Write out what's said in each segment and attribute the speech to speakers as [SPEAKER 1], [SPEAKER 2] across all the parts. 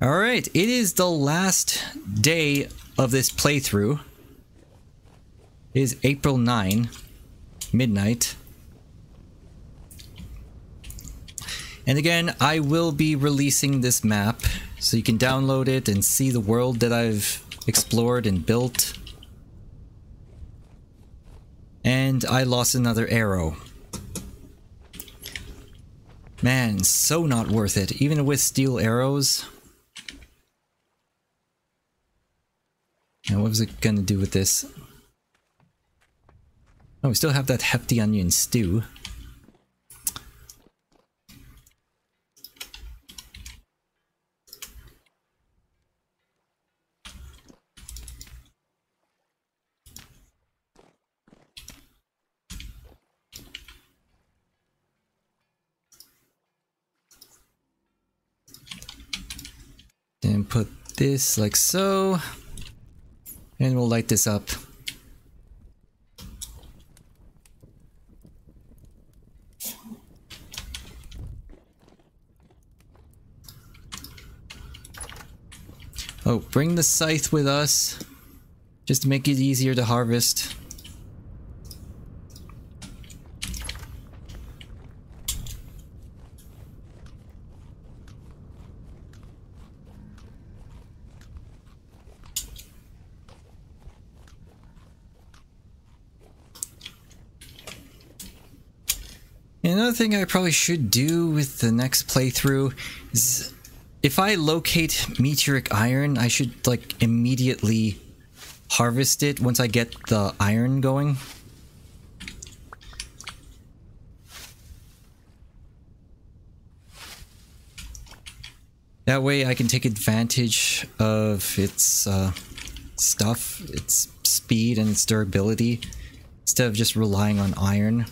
[SPEAKER 1] Alright, it is the last day of this playthrough. It is April 9, midnight. And again, I will be releasing this map so you can download it and see the world that I've explored and built. And I lost another arrow. Man, so not worth it, even with steel arrows. What was it gonna do with this? Oh, we still have that hefty onion stew. Then put this like so. And we'll light this up. Oh, bring the scythe with us. Just to make it easier to harvest. Another thing I probably should do with the next playthrough is if I locate meteoric iron, I should like immediately harvest it once I get the iron going. That way I can take advantage of its uh, stuff, its speed and its durability, instead of just relying on iron.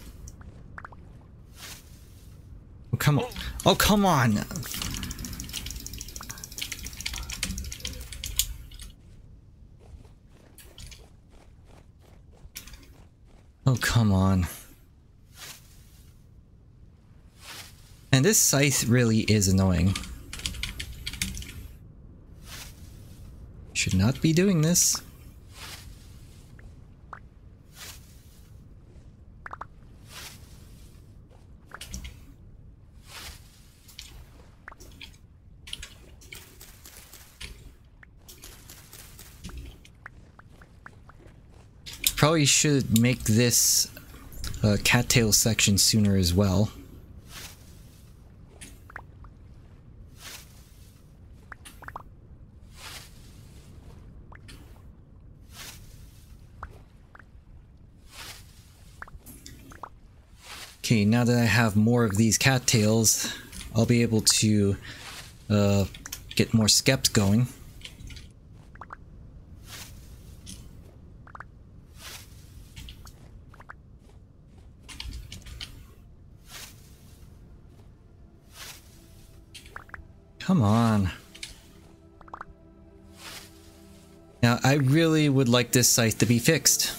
[SPEAKER 1] Oh, come on. Oh, come on. Oh, come on. And this scythe really is annoying. Should not be doing this. Probably should make this uh, cattail section sooner as well. Okay, now that I have more of these cattails, I'll be able to uh, get more skeps going. Now, I really would like this scythe to be fixed.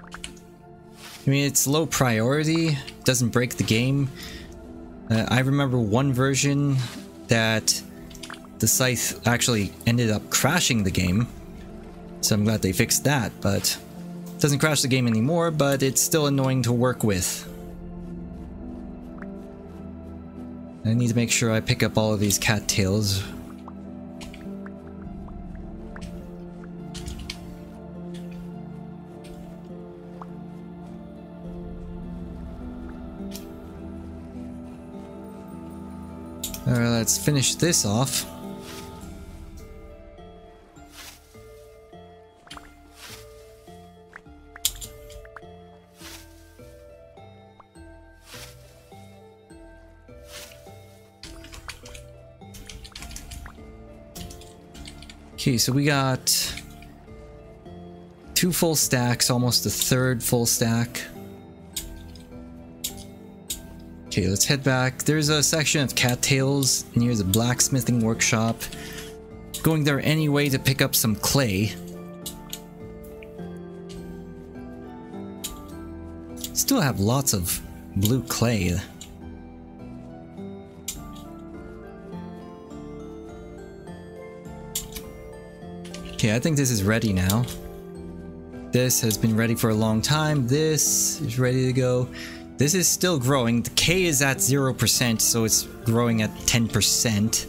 [SPEAKER 1] I mean, it's low priority, doesn't break the game. Uh, I remember one version that the scythe actually ended up crashing the game. So I'm glad they fixed that, but it doesn't crash the game anymore, but it's still annoying to work with. I need to make sure I pick up all of these cattails. Let's finish this off. Okay, so we got two full stacks, almost a third full stack. Okay, let's head back. There's a section of cattails near the blacksmithing workshop. Going there anyway to pick up some clay. Still have lots of blue clay. Okay, I think this is ready now. This has been ready for a long time. This is ready to go. This is still growing. The K is at 0%, so it's growing at 10%.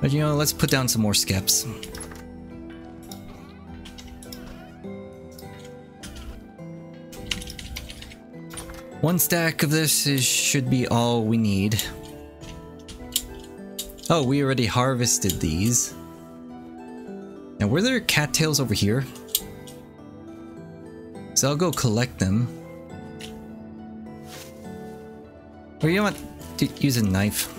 [SPEAKER 1] But you know, let's put down some more skeps. One stack of this is, should be all we need. Oh, we already harvested these. Now, were there cattails over here? So I'll go collect them. Or you know what? Use a knife.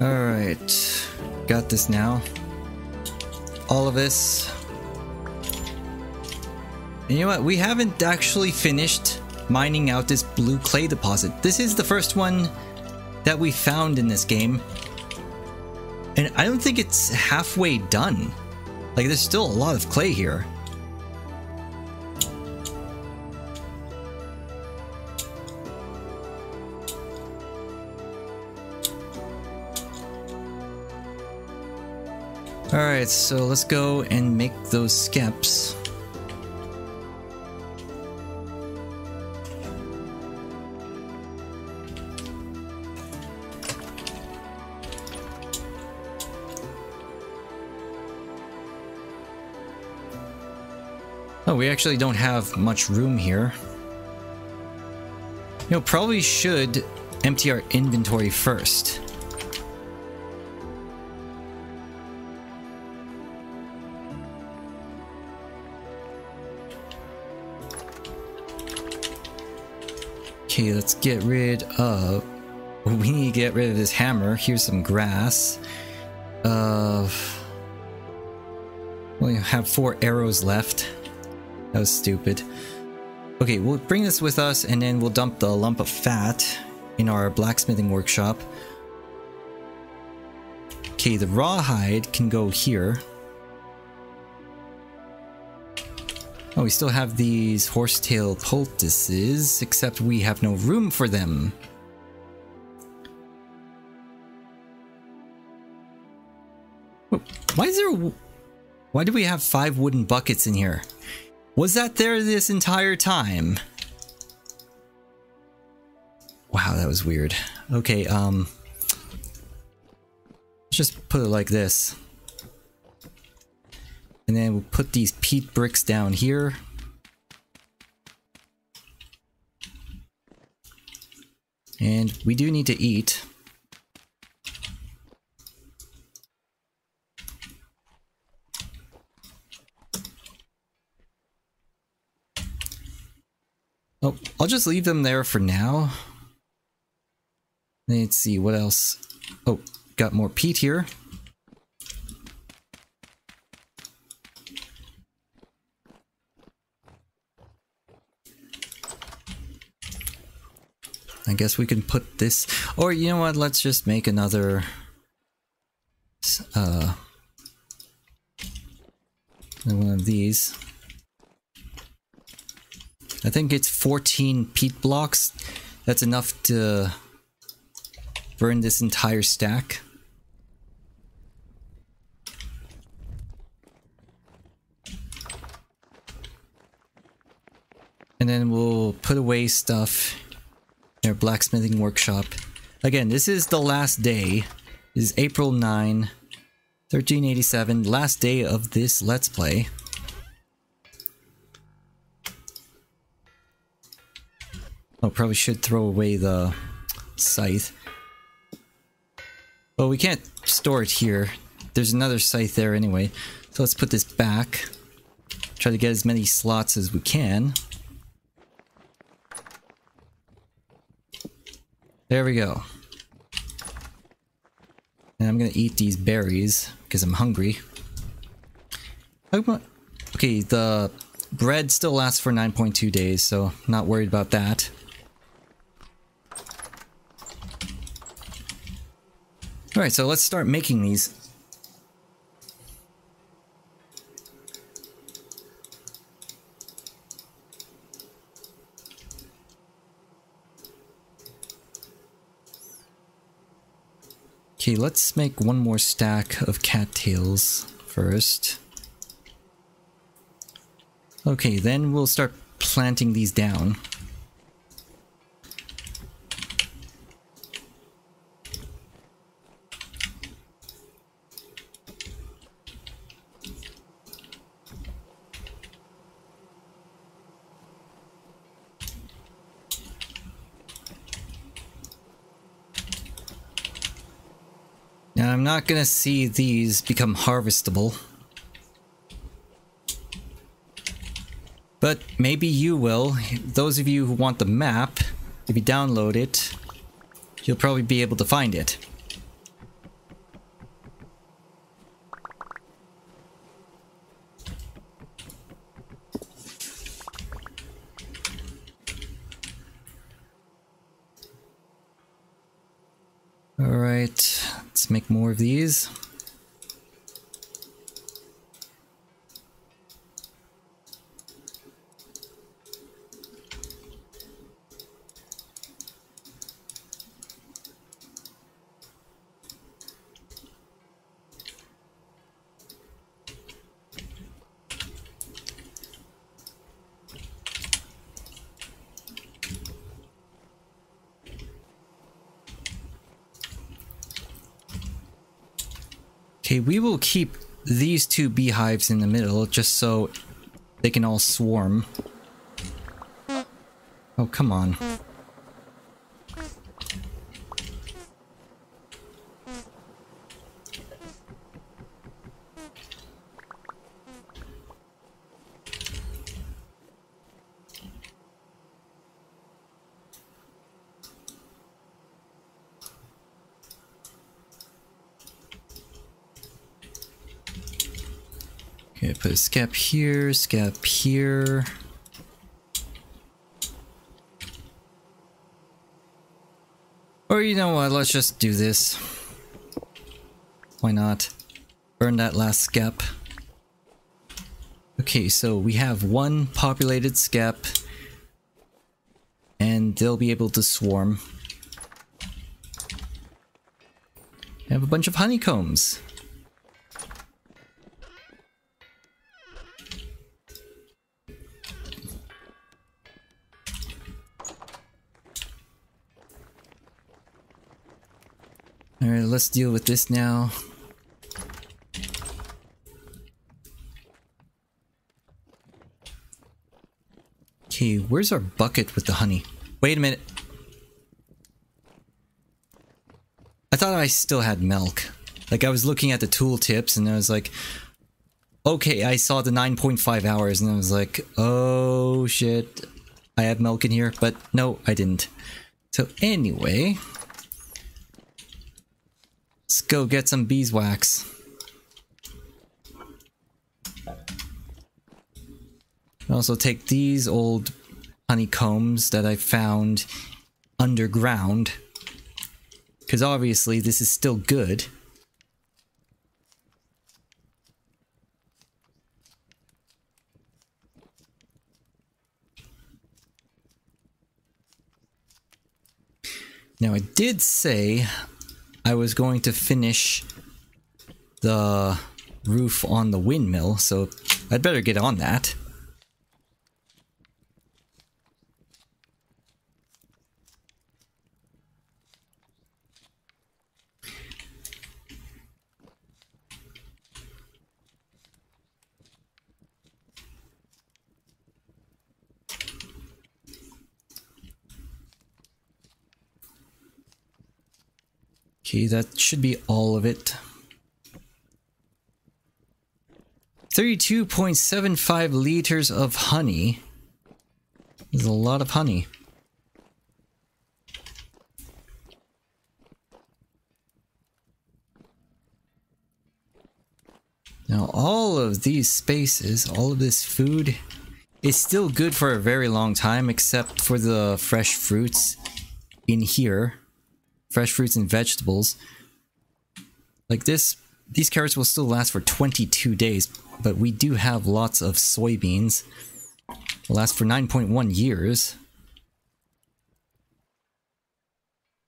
[SPEAKER 1] Alright. Got this now. All of this. And you know what? We haven't actually finished mining out this blue clay deposit. This is the first one that we found in this game. And I don't think it's halfway done. Like, there's still a lot of clay here. Alright, so let's go and make those skeps. Oh, we actually don't have much room here. You know, probably should empty our inventory first. Okay, let's get rid of... We need to get rid of this hammer. Here's some grass. Uh... We have four arrows left. That was stupid. Okay, we'll bring this with us and then we'll dump the lump of fat in our blacksmithing workshop. Okay, the rawhide can go here. Oh, we still have these horsetail poultices, except we have no room for them. Why is there... Why do we have five wooden buckets in here? Was that there this entire time? Wow, that was weird. Okay, um... Let's just put it like this. And then we'll put these peat bricks down here. And we do need to eat. Oh, I'll just leave them there for now. Let's see, what else? Oh, got more peat here. I guess we can put this, or you know what, let's just make another, uh, one of these. I think it's 14 peat blocks. That's enough to burn this entire stack. And then we'll put away stuff their blacksmithing workshop. Again, this is the last day. This is April 9, 1387, last day of this Let's Play. Oh, probably should throw away the scythe. Well, we can't store it here. There's another scythe there anyway. So let's put this back. Try to get as many slots as we can. There we go. And I'm gonna eat these berries because I'm hungry. Okay, the bread still lasts for 9.2 days, so not worried about that. Alright, so let's start making these. Okay, let's make one more stack of cattails first. Okay, then we'll start planting these down. Not gonna see these become harvestable. But maybe you will. Those of you who want the map, if you download it, you'll probably be able to find it. Alright, let's make more of these. Okay, we will keep these two beehives in the middle just so they can all swarm. Oh, come on. Okay, put a skep here, skep here. Or you know what, let's just do this. Why not? Burn that last skep. Okay, so we have one populated skep. And they'll be able to swarm. We have a bunch of honeycombs. Let's deal with this now. Okay, where's our bucket with the honey? Wait a minute. I thought I still had milk. Like, I was looking at the tooltips and I was like, okay, I saw the 9.5 hours and I was like, oh shit, I have milk in here, but no, I didn't. So anyway, let's go get some beeswax. Also take these old honeycombs that I found underground. Because obviously this is still good. Now I did say I was going to finish the roof on the windmill, so I'd better get on that. That should be all of it. 32.75 liters of honey. is a lot of honey. Now all of these spaces, all of this food is still good for a very long time except for the fresh fruits in here. Fresh fruits and vegetables. Like this, these carrots will still last for 22 days, but we do have lots of soybeans. Will last for 9.1 years.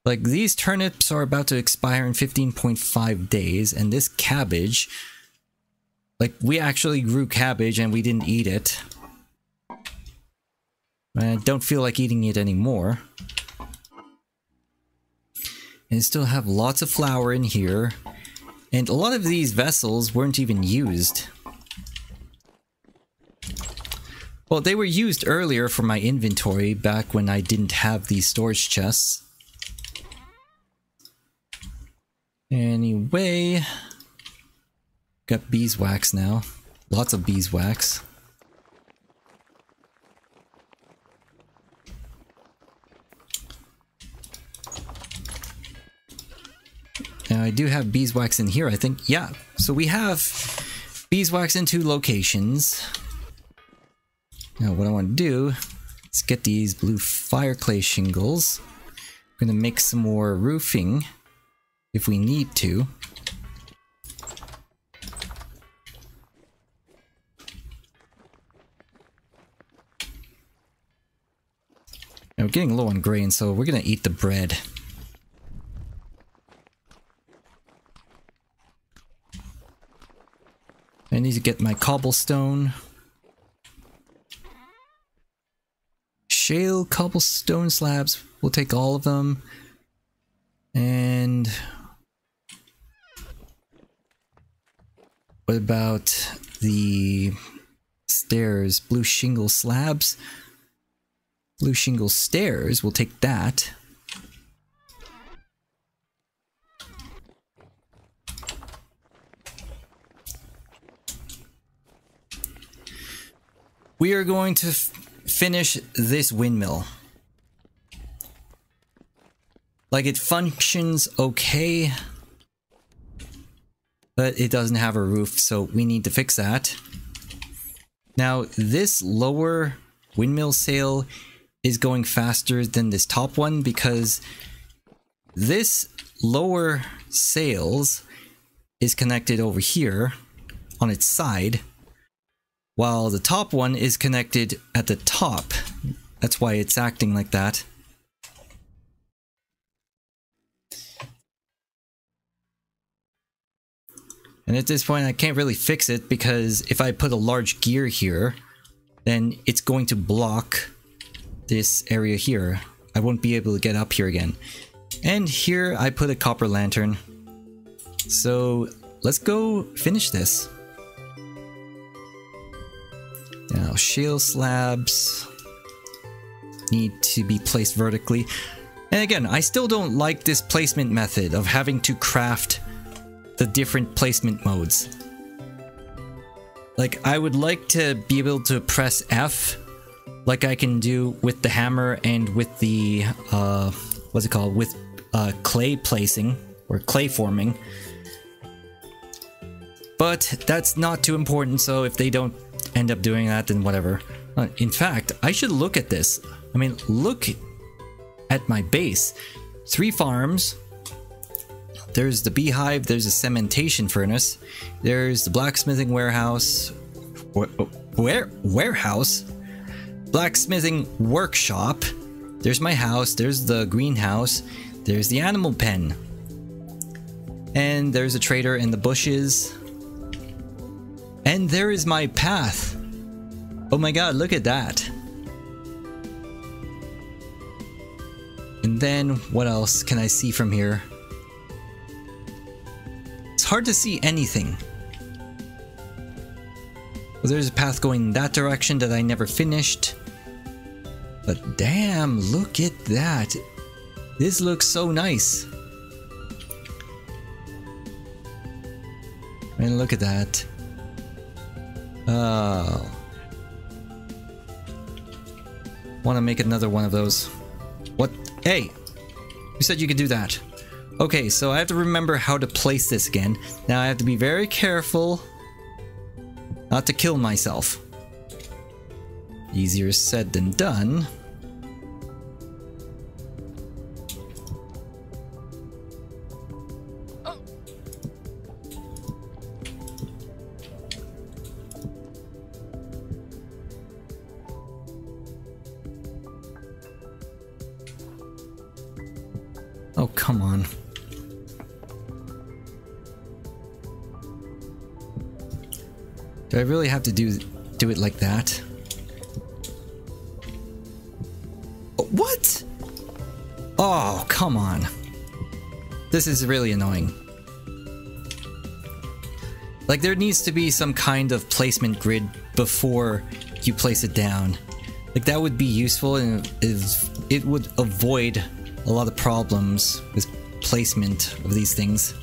[SPEAKER 1] Like these turnips are about to expire in 15.5 days and this cabbage like, we actually grew cabbage and we didn't eat it. I don't feel like eating it anymore. And still have lots of flour in here. And a lot of these vessels weren't even used. Well, they were used earlier for my inventory back when I didn't have these storage chests. Anyway... Got beeswax now. Lots of beeswax. Now I do have beeswax in here, I think. Yeah, so we have beeswax in two locations. Now what I want to do is get these blue fire clay shingles. I'm gonna make some more roofing if we need to. Now we're getting low on grain, so we're gonna eat the bread. I need to get my cobblestone. Shale cobblestone slabs. We'll take all of them. And... What about the stairs? Blue shingle slabs? Blue shingle stairs, we'll take that. We are going to finish this windmill. Like it functions okay, but it doesn't have a roof, so we need to fix that. Now, this lower windmill sail is going faster than this top one because this lower sails is connected over here on its side while the top one is connected at the top. That's why it's acting like that. And at this point I can't really fix it because if I put a large gear here, then it's going to block this area here. I won't be able to get up here again. And here I put a copper lantern. So let's go finish this. Now shale slabs need to be placed vertically. And again, I still don't like this placement method of having to craft the different placement modes. Like, I would like to be able to press F like I can do with the hammer and with the, uh, what's it called, with uh, clay placing, or clay forming. But that's not too important, so if they don't end up doing that, then whatever. Uh, in fact, I should look at this. I mean, look at my base. Three farms. There's the beehive, there's a cementation furnace, there's the blacksmithing warehouse. Where, where warehouse? blacksmithing workshop. There's my house, there's the greenhouse, there's the animal pen. And there's a trader in the bushes. And there is my path. Oh my god, look at that. And then, what else can I see from here? It's hard to see anything. Well, there's a path going that direction that I never finished. But damn, look at that. This looks so nice. And look at that. Oh. Want to make another one of those. What? Hey! You said you could do that. Okay, so I have to remember how to place this again. Now I have to be very careful Not to kill myself. Easier said than done. Do I really have to do do it like that? Oh, What? Oh, come on. This is really annoying. Like there needs to be some kind of placement grid before you place it down. Like that would be useful and is it would avoid a lot of problems with placement of these things.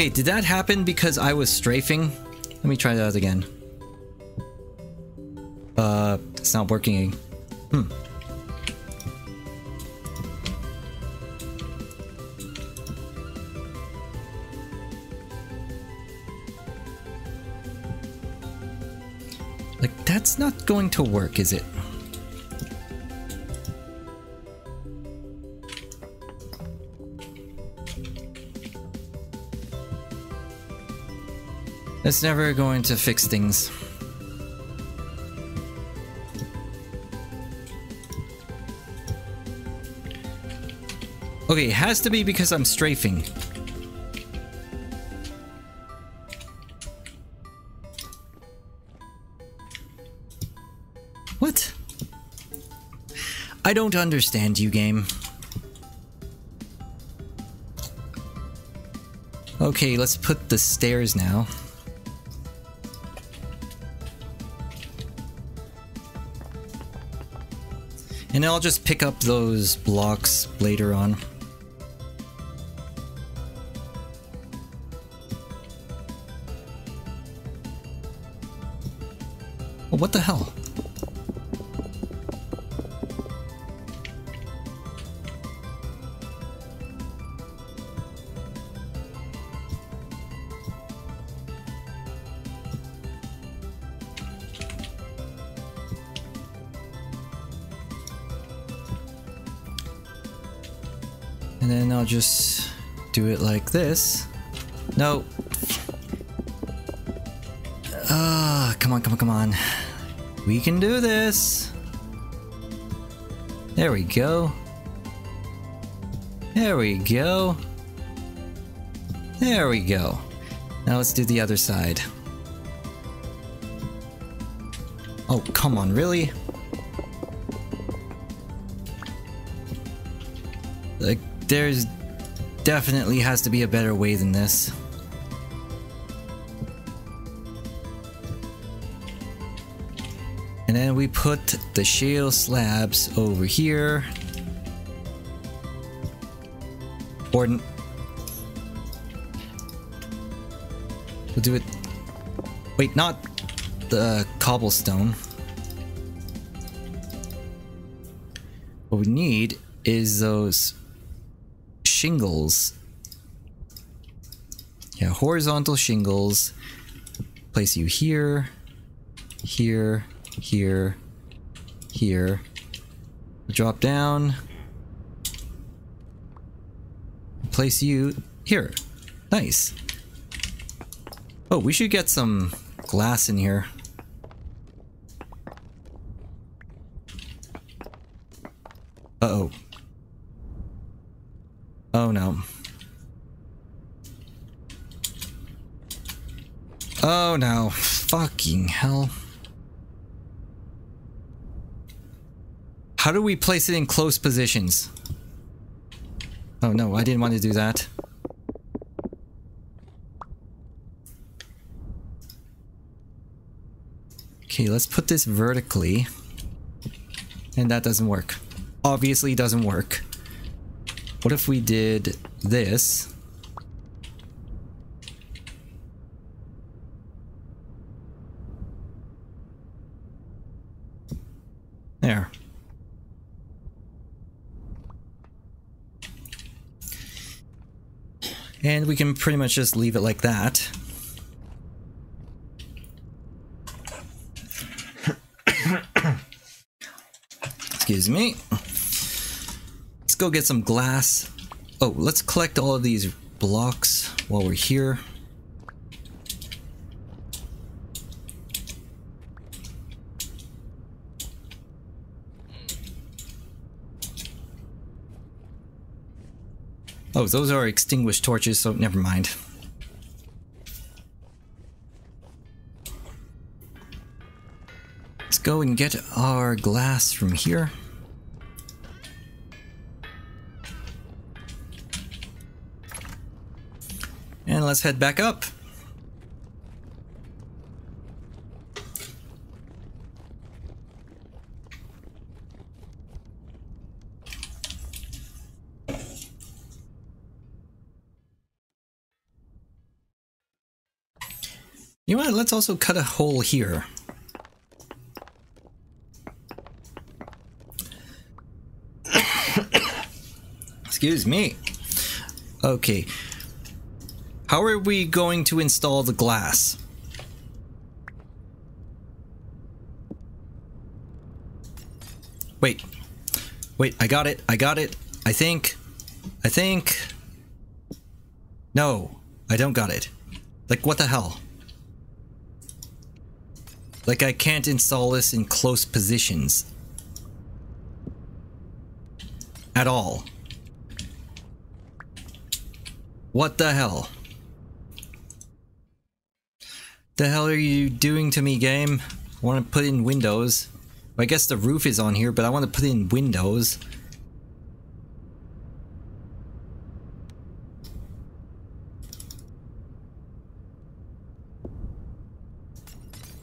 [SPEAKER 1] Okay, did that happen because I was strafing? Let me try that again. Uh, it's not working. Hmm. Like, that's not going to work, is it? It's never going to fix things. Okay, it has to be because I'm strafing. What? I don't understand you, game. Okay, let's put the stairs now. And I'll just pick up those blocks later on. Oh, what the hell? I'll just do it like this. No. Ah, come on, come on, come on. We can do this. There we go. There we go. There we go. Now let's do the other side. Oh, come on, really? There's definitely has to be a better way than this. And then we put the shale slabs over here. Or... We'll do it... Wait, not the cobblestone. What we need is those shingles. Yeah, horizontal shingles. Place you here, here, here, here. Drop down. Place you here. Nice. Oh, we should get some glass in here. Uh-oh. Oh no. Oh no. Fucking hell. How do we place it in close positions? Oh no, I didn't want to do that. Okay, let's put this vertically. And that doesn't work. Obviously doesn't work. What if we did this? There. And we can pretty much just leave it like that. Excuse me. Go get some glass. Oh, let's collect all of these blocks while we're here. Oh, those are extinguished torches, so never mind. Let's go and get our glass from here. Let's head back up. You know what? Let's also cut a hole here. Excuse me. Okay. How are we going to install the glass? Wait. Wait, I got it. I got it. I think. I think. No, I don't got it. Like, what the hell? Like, I can't install this in close positions. At all. What the hell? The hell are you doing to me, game? I want to put in windows. I guess the roof is on here, but I want to put in windows.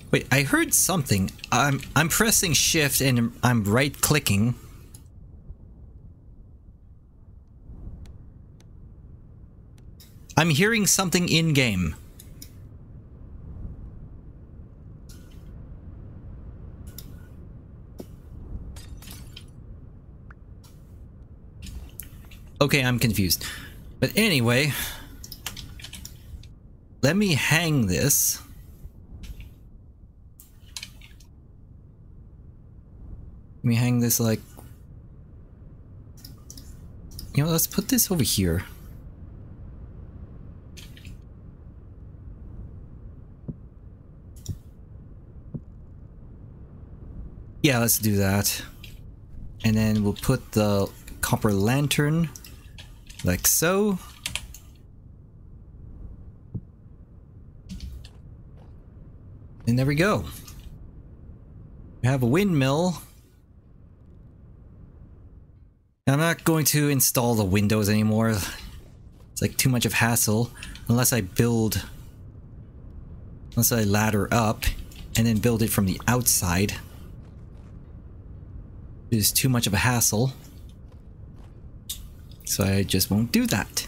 [SPEAKER 1] Wait, I heard something. I'm I'm pressing shift and I'm right clicking. I'm hearing something in game. Okay, I'm confused. But anyway, let me hang this. Let me hang this like... You know, let's put this over here. Yeah, let's do that. And then we'll put the copper lantern like so. And there we go. We have a windmill. I'm not going to install the windows anymore. It's like too much of a hassle. Unless I build... Unless I ladder up and then build it from the outside. It is too much of a hassle. So I just won't do that.